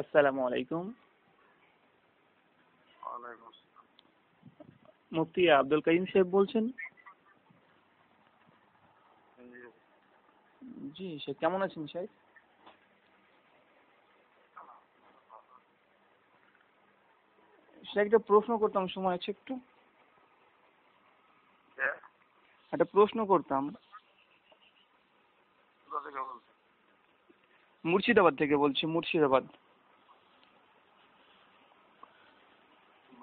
আসসালামু আলাইকুম। মুফতি আব্দুল কাইম সাহেব বলছেন। জি, সে কেমন আছেন সাহেব? সে একটা প্রশ্ন করতাম সময় আছে একটু? একটা প্রশ্ন করতাম? মুর্শিদাবাদ থেকে বলছি মুর্শিদাবাদ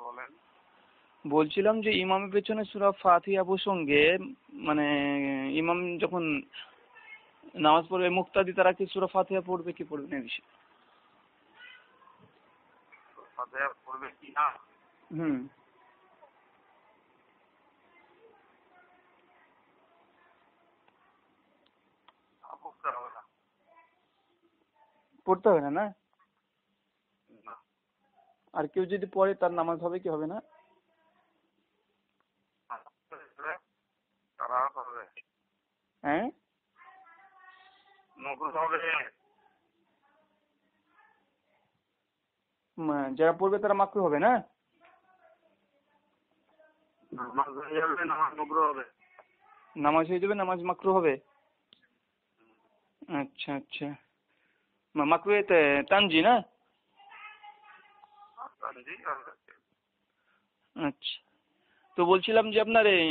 বলেন বলছিলাম যে ইমামের পেছনে সুরা ফাতিহা প্রসঙ্গে মানে ইমাম যখন নামাজ পড়বে মুক্তাদি তারা কি সুরা ফাতিহা পড়বে কি পড়বে না বিষয়? বিষয়ে পড়বে কি না? হুম। পড়তে হবে না? না। আর কেউ যদি পড়ে তার নামাজ হবে কি হবে না তারা করবে হ্যাঁ? যারা পড়বে তারা মাকরু হবে না? নামাজ হয়ে যাবে নামাজ হবে। নামাজ হয়ে যাবে নামাজ মাকরু হবে? আচ্ছা আচ্ছা। মাকরু এতে তানজি না? আচ্ছা। তো বলছিলাম যে আপনার এই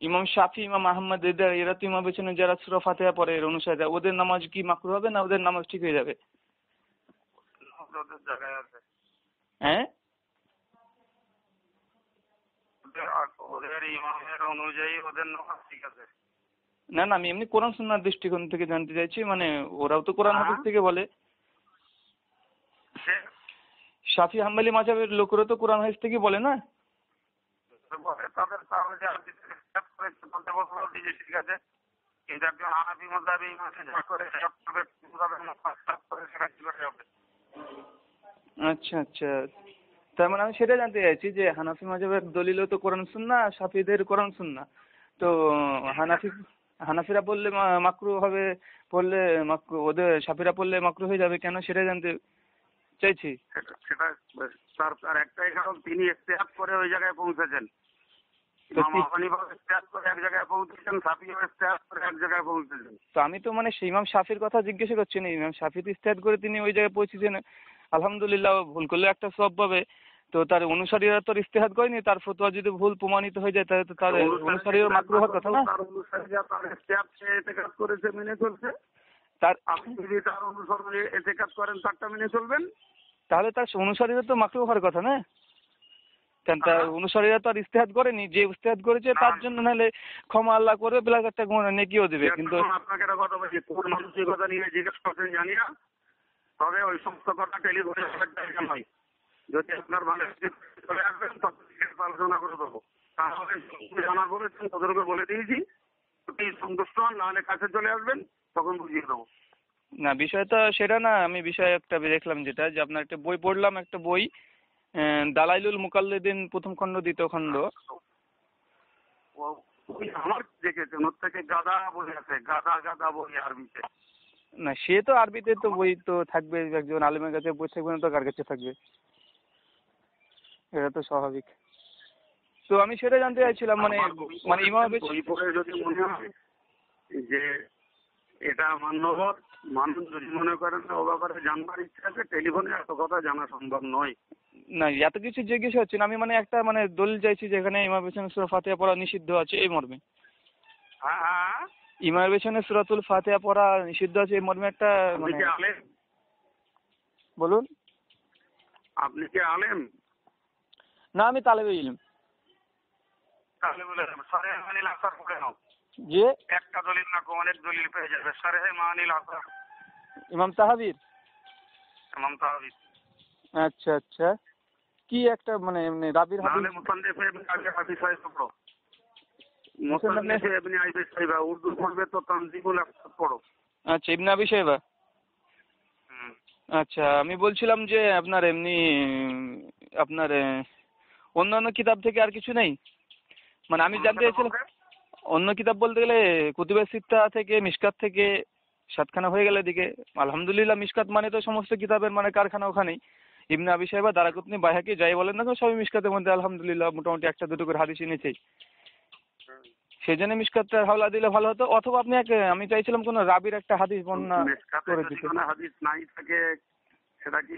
ইমাম শাফি ইমাম আহমদ এদের এরা তো ইমাম পেছনে যারা সুরা ফাতেহা পড়ে এর অনুসারে ওদের নামাজ কি মাকরু হবে না ওদের নামাজ ঠিক হয়ে যাবে? হ্যাঁ? না না আমি এমনি কোরআন সুন্নার দৃষ্টিকোণ থেকে জানতে চাইছি মানে ওরাও তো কোরআন হাদিস থেকে বলে। শাফি হাম্বালি মাঝাবের লোকেরা তো কোরআন হাদিস থেকে বলে না? আচ্ছা আচ্ছা। তার মানে আমি সেটা জানতে চাইছি যে হানাফি মাঝাবের দলিলও তো কোরআন সুন্না শাফিদের কোরআন সুন্না তো হানাফি, হানাফিরা পড়লে মাকরু হবে, পড়লে ওদের সাফিরা পড়লে মাকরু হয়ে যাবে কেন সেটা জানতে চাইছি। সেটা তার তার একটাই কারণ তিনি ইস্তেহাত করে ওই জায়গায় পৌঁছেছেন। তো ইস্তেহাত আমি তো মানে ইমাম শাফির কথা জিজ্ঞাসা করছি না। ইমাম শাফি তো ইস্তেহাদ করে তিনি ওই জায়গায় পৌঁছেছেন। আলহামদুলিল্লাহ ভুল করলে একটা সব পাবে। তো তার অনুসারীরা তো আর ইস্তেহাদ করেনি। তার ফতোয়া যদি ভুল প্রমাণিত হয়ে যায় তাহলে তো তার অনুসারীরা মাকরু হওয়ার কথা না? তার অনুসারীরা তার ইস্তেহাত সে করেছে মেনে চলছে। তার আপনি যদি তার অনুসরণে এতে কাজ করেন তারটা মেনে চলবেন? তাহলে তার অনুসারীরা তো মাকরু হওয়ার কথা না? কেন তার অনুসারীরা তো আর ইস্তেহাদ করেনি। যে ইস্তেহাদ করেছে তার জন্য নাহলে ক্ষমা আল্লাহ করবে প্লাস একটা নেকিও দেবে? কিন্তু আপনাকে একটা কথা বলছি কোন মানসিকতা নিয়ে জিজ্ঞেস করছেন জানি না তবে ওই সমস্ত কথা বলার জায়গা নয়। যদি আপনার ভালো চলে আসবেন তখন আলোচনা করে দেবো। তাহলে জানা বলেছেন তাদেরকে বলে দিয়েছি। সন্তুষ্ট হন নাহলে কাছে চলে আসবেন। তখন বুঝিয়ে দেবো। না বিষয়টা সেটা না আমি বিষয় একটা দেখলাম যেটা যে আপনার একটা বই পড়লাম একটা বই দালাইলুল মুকাল্লিদিন প্রথম খণ্ড দ্বিতীয় খণ্ড। আমার দেখেছেন ওর থেকে গাদা বই আছে গাদা গাদা বই আরবিতে। না সে তো আরবিতে তো বই তো থাকবে একজন আলেমের কাছে বই থাকবে না তো কার কাছে থাকবে? এটা তো স্বাভাবিক। তো আমি সেটা জানতে চাইছিলাম মানে মানে ইমাম যদি মনে হয় যে এটা মান্যবর মানুষ যদি মনে করেন ও ব্যাপারে জানবার ইচ্ছা আছে টেলিফোনে এত কথা জানা সম্ভব নয়। না এত কিছু জিজ্ঞেস হচ্ছে না আমি মানে একটা মানে দলিল চাইছি যেখানে ইমাম পেছনে সুরা ফাতিহা পড়া নিষিদ্ধ আছে এই মর্মে। হ্যাঁ হ্যাঁ। ইমামের পেছনে সুরাতুল ফাতিহা পড়া নিষিদ্ধ আছে এই মর্মে একটা মানে বলুন। আপনি কি আলেম? না আমি তালেবে ইলম। তাহলে বলে সারে মানিল আসার পড়ে নাও। যে একটা দলিল না অনেক দলিল পেয়ে যাবে। সারে মানিল আসার ইমাম তাহাবির? ইমাম তাহাবি আচ্ছা আচ্ছা। কি একটা মানে এমনি রাবির হাদিস? মুসান্নিফ ইবনে আবি হাফিজ সাহেব পড়ো। মুসান্নিফ- ইবনে আবি সাহেব উর্দু পড়বে তো তানজিমুল আফসার পড়ো। আচ্ছা ইবনে আবি হুম। আচ্ছা আমি বলছিলাম যে আপনার এমনি আপনার অন্যান্য কিতাব থেকে আর কিছু নেই? মানে আমি জানতে চাইছিলাম অন্য কিতাব বলতে গেলে কুতুবে সিত্তা থেকে মিশকাত থেকে সাতখানা হয়ে গেল এদিকে। আলহামদুলিল্লাহ মিশকাত মানে তো সমস্ত কিতাবের মানে কারখানা ওখানেই। ইবনে আবি সাহেবা দারাকুতনি বাইহাকি যাই বলেন না সবই মিশকাতের মধ্যে আলহামদুলিল্লাহ মোটামুটি একটা দুটো করে হাদিস এনেছেই সেই জন্য মিশকাতটা হাওলা দিলে ভালো হতো। অথবা আপনি এক আমি চাইছিলাম কোনো রাবির একটা হাদিস বর্ণনা করে দিতে। হাদিস নাই থাকে সেটা কি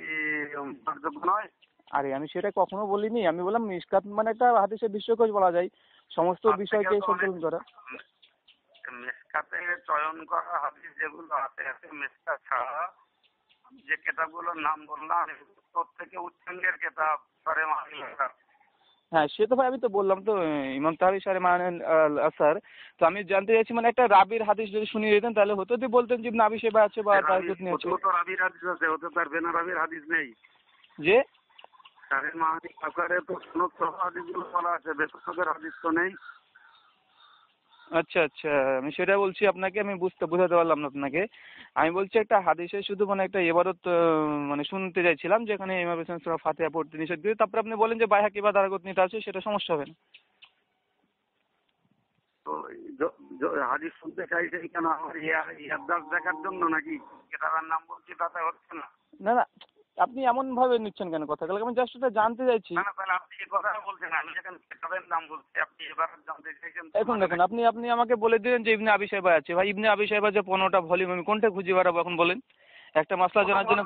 নয়? আরে আমি সেটা কখনো বলিনি। আমি বললাম মিশকাত মানে একটা হাদিসের বিশ্বকোষ বলা যায়। সমস্ত বিষয়কে তো সংকলন করা। মেসকাতে চয়ন করা হাদিস যেগুলো আছে আছে মেসকাত ছাড়া যে কেতাবগুলোর নাম বললাম কেতাব সরে হ্যাঁ সে তো ভাই আমি তো বললাম তো ইমাম তাহাবি সারে মানেন আসার তো আমি জানতে চাইছি মানে একটা রাবির হাদিস যদি শুনিয়ে দিতেন তাহলে হতো যদি বলতেন যে নাবি সেবা আছে বা তার রাবির হাদিস আছে হতে তার বেনা রাবির হাদিস নেই। যে? সারে মাহাদি আকারে তো হাদিসগুলো বলা আছে বেতনের হাদিস তো নেই। আচ্ছা আচ্ছা আমি সেটা বলছি আপনাকে আমি বুঝতে বোঝাতে পারলাম না আপনাকে। আমি বলছি একটা হাদিসে শুধু মানে একটা এবারত মানে শুনতে চাইছিলাম যেখানে ইমাম হোসেন সুরা ফাতিহা পড়তে নিষেধ করে তারপরে আপনি বলেন যে বাইহাকি বা দারাগতনিটা আছে সেটা সমস্যা হবে না। তো হাদিস শুনতে চাইছেন কেন? আমার ইয়াদদাস দেখার জন্য নাকি? কেতাবের নাম বলছি তাতে হচ্ছে না। না না আপনি এমন ভাবে নিচ্ছেন কেন কথাগুলো? আমি জাস্ট ওটা জানতে চাইছি। না তাহলে আপনি এই কথা বলছেন আমি যেখানে কেতাবের নাম বলছি আপনি এবার জানতে চাইছেন এখন দেখুন আপনি আপনি আমাকে বলে দিলেন যে ইবনে আবি সাহেবা আছে। ভাই ইবনে আবি সাহেবা যে পনেরোটা ভলিউম আমি কোনটা খুঁজে বেড়াবো এখন বলেন? একটা মাসলা জানার জন্য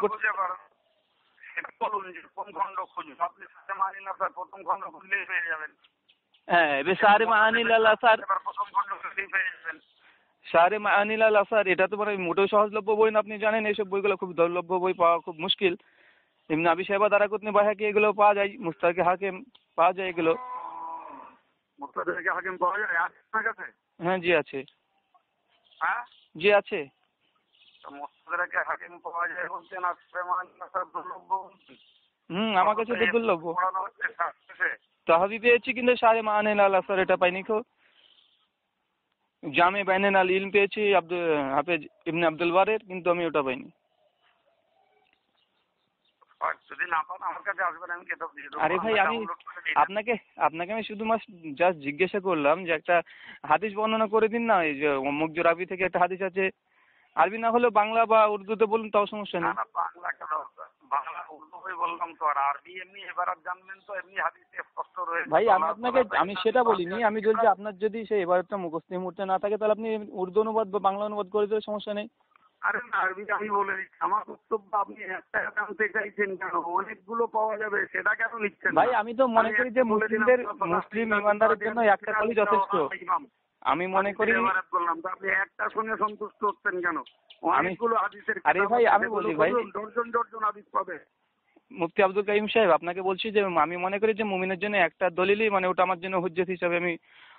সেটা বলুন যে কোন খণ্ড খুঁজুন। আপনি সাথে মানি না স্যার প্রথম খণ্ড খুঁজলেই পেয়ে যাবেন। হ্যাঁ মাহানিল প্রথম খণ্ড খুঁজলেই পেয়ে যাবেন। সারে মাহানিল এটা তো মানে মোটেও সহজলভ্য বই না আপনি জানেন এইসব বইগুলো খুব দুর্লভ্য বই পাওয়া খুব মুশকিল। ইবনে আবি সাহেবা দারাকুতনি বাহাকি এগুলো পাওয়া যায় মুস্তাকে হাকিম পাওয়া যায় এগুলো। মুক্তাদেরকে হাকিম পাওয়া যায়? আছে আপনার কাছে? হ্যাঁ জি আছে। হ্যাঁ? জি আছে। মুক্তাদেরকে হাকিম পাওয়া যায় বলছেন আর প্রেমান স্যার দুর্লভ হুম আমার কাছে তো দুর্লভ্য পড়ানো তাহাবি পেয়েছি কিন্তু সারে মাহানিল আল আসার এটা পাইনি খো জামে বাইনেন আল ইলম পেয়েছি আব্দুল হাফেজ ইবনে আব্দুল বারের কিন্তু আমি ওটা পাইনি। যদি না পান আমার কাছে আসবেন আমি কেতাব দিয়ে দেবো। আরে ভাই আমি। আপনাকে আপনাকে আমি শুধুমাত্র জাস্ট জিজ্ঞাসা করলাম যে একটা হাদিস বর্ণনা করে দিন না এই যে থেকে একটা হাদিস আছে। আরবি না হলেও বাংলা বা উর্দুতে বলুন তাও সমস্যা নেই। না বাংলা কেন বাংলা উর্দু বই বললাম তো আর আরবি এমনি এবার জানবেন তো এমনি হাদিসে স্পষ্ট রয়েছে। ভাই আমি আপনাকে আমি সেটা বলিনি আমি বলছি আপনার যদি সেই এবারটা মুখস্থ মুহূর্তে না থাকে তাহলে আপনি উর্দু অনুবাদ বা বাংলা অনুবাদ করে দিলে সমস্যা নেই। আরে আরবি আমি বলে দিচ্ছি আমার বক্তব্য আপনি একটা জানতে চাইছেন কেন? অনেকগুলো পাওয়া যাবে সেটা কেন নিচ্ছেন ভাই আমি তো মনে করি যে মুসলিমদের মুসলিম ইমানদারের জন্য একটা কলই যথেষ্ট। আমি মনে করি বললাম। তো আপনি একটা শুনে সন্তুষ্ট হচ্ছেন কেন? অনেকগুলো হাদিসের আরে ভাই, আমি বলি ভাই। খুলুন, ডর্জন ডর্জন হাদিস পাবে। মুফতি আব্দুল কাইম সাহেব আপনাকে বলছি যে আমি মনে করি যে মুমিনের জন্য একটা দলিলই মানে ওটা আমার জন্য হুজ্জত হিসাবে আমি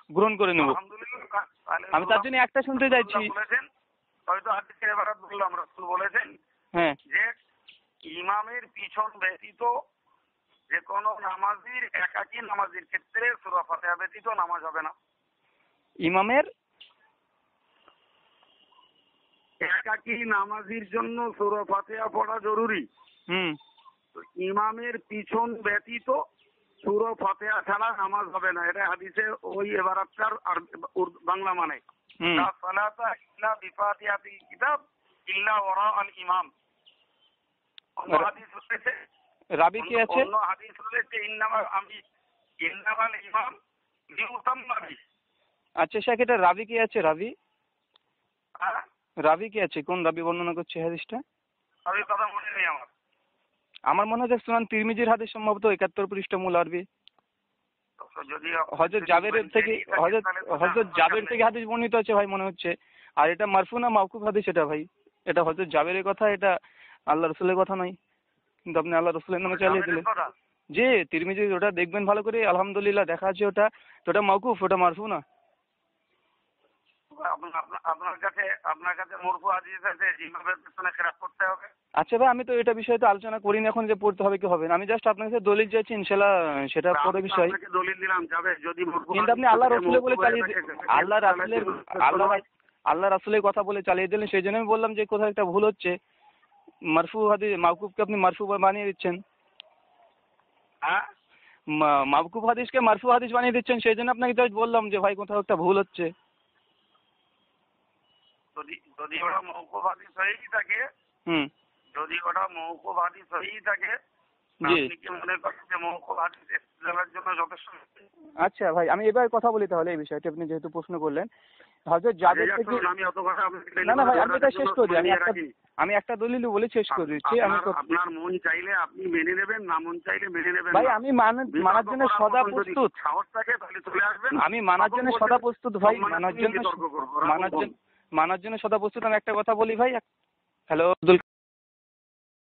গ্রহণ করে নেব। আমি তার জন্য একটা শুনতে চাইছি। হয়তো বললাম রাসূল বলেছেন। হ্যাঁ। যে ইমামের পিছন ব্যতীত যে কোনো নামাজির একাকী নামাজির ক্ষেত্রে সূরা ফাতিহা ব্যতীত নামাজ হবে না। ইমামের? একাকী নামাজির জন্য সূরা ফাতিহা পড়া জরুরি। হুম। ইমামের পিছন ব্যতীত সূরা ফাতিহা ছাড়া নামাজ হবে না। এটা হাদিসে ওই এবারাতকার আর বাংলা মানে। লা সালাতা ইল্লা বিফাতিহাতিল কিতাব ইল্লা ওয়ারা আল ইমাম। অন্য হাদিস রয়েছে রাবি কি আছে? অন্য হাদিস রয়েছে ইন্নামা আমি ইন্নামাল ইমাম লিউতাম্মা বি আচ্ছা শেখ এটা রাবি কি আছে? রাবি? হ্যাঁ? রাবি কি আছে? কোন রাবি বর্ণনা করছে হাদিসটা? কথা মনে নেই আমার। আমার মনে হচ্ছে সুনান তিরমিজির হাদিস সম্ভবত একাত্তর পৃষ্ঠ মূল আরবি। হজরত জাবেরের থেকে হজরত হজরত জাবের থেকে হাদিস বর্ণিত আছে ভাই মনে হচ্ছে। আর এটা মারফু না মাওকুফ হাদিস এটা ভাই? এটা হজরত জাবেরের কথা এটা আল্লাহ রসুলের কথা নয়। কিন্তু আপনি আল্লাহ রসুলের নামে চালিয়ে দিলেন। যে তিরমিজি ওটা দেখবেন ভালো করে আলহামদুলিল্লাহ দেখা আছে ওটা। তো ওটা মাওকুফ ওটা মারফু না? আপনার আপনার- আপনার কাছে আপনার কাছে মুরফু হাদিস আছে জিমাবের পেছনে খেরাপ করতে হবে। আচ্ছা ভাই আমি তো এটা বিষয়ে তো আলোচনা করিনি এখন যে পড়তে হবে কি হবে না। আমি জাস্ট আপনার কাছে দলিল চাইছি ইনশাল্লাহ সেটা পরে বিষয়। আপনাকে দলিল দিলাম যাবে যদি মুরফু কিন্তু আপনি আল্লাহ বলে চালিয়ে আল্লাহ আল্লাহ আল্লাহ রাসুলের কথা বলে চালিয়ে দিলেন সেই জন্য আমি বললাম যে কোথাও একটা ভুল হচ্ছে। মারফু হাদিস মাহকুবকে আপনি মারফু বানিয়ে দিচ্ছেন। হ্যাঁ? হাদিসকে মারফু হাদিস বানিয়ে দিচ্ছেন সেই জন্য আপনাকে জাস্ট বললাম যে ভাই কোথাও একটা ভুল হচ্ছে। যদি যদি ওটা মৌকুফ হাদিস হয়েই থাকে হুম। যদি ওটা মৌকুফ হাদিস হয়েই থাকে আচ্ছা ভাই আমি এবার কথা বলি তাহলে এই বিষয়টা আপনি যেহেতু প্রশ্ন করলেন। হজরত জাবের থেকে না না ভাই আমি এটা শেষ করে আমি একটা আমি একটা দলিল বলে শেষ করে দিচ্ছি। আমি আপনার- মন চাইলে আপনি মেনে নেবেন না মন চাইলে মেনে নেবেন ভাই আমি মানার জন্য সদা প্রস্তুত। সাহস থাকে তাহলে চলে আসবেন। আমি মানার জন্য সদা প্রস্তুত ভাই। মানার জন্য মানার জন্য মানার জন্য সদা প্রস্তুত আমি একটা কথা বলি ভাই। হ্যালো